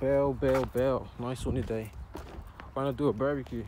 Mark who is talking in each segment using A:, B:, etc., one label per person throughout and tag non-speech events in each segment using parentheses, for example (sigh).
A: Bell, bell, bell. Nice sunny day. Why not do a barbecue?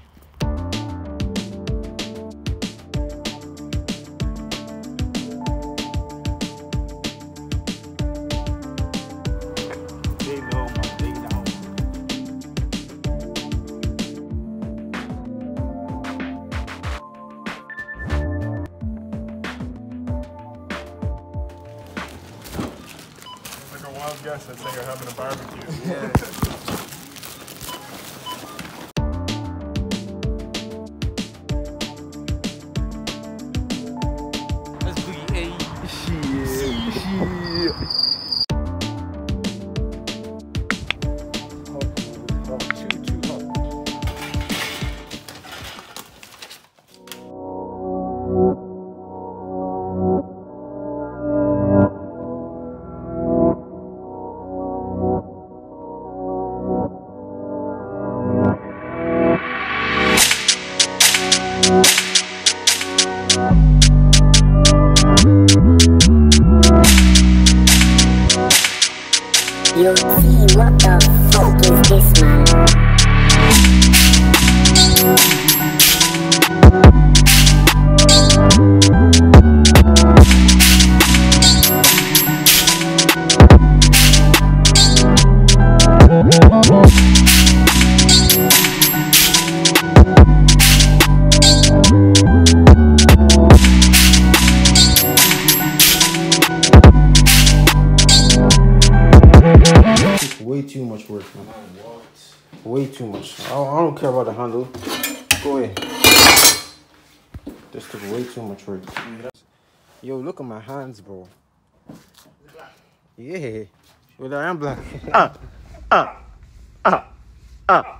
B: A wild guess, I'd say you're having a barbecue.
A: Let's (laughs) (laughs)
C: Yo, T, what the fuck is this, man?
A: Way too much work, man. Way too much. I don't, I don't care about the handle. Go ahead. This took way too much work. Yo, look at my hands, bro. Yeah. Well, I am black.
B: Highly (laughs)
A: ah, ah, ah,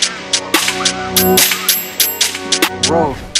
A: Bro.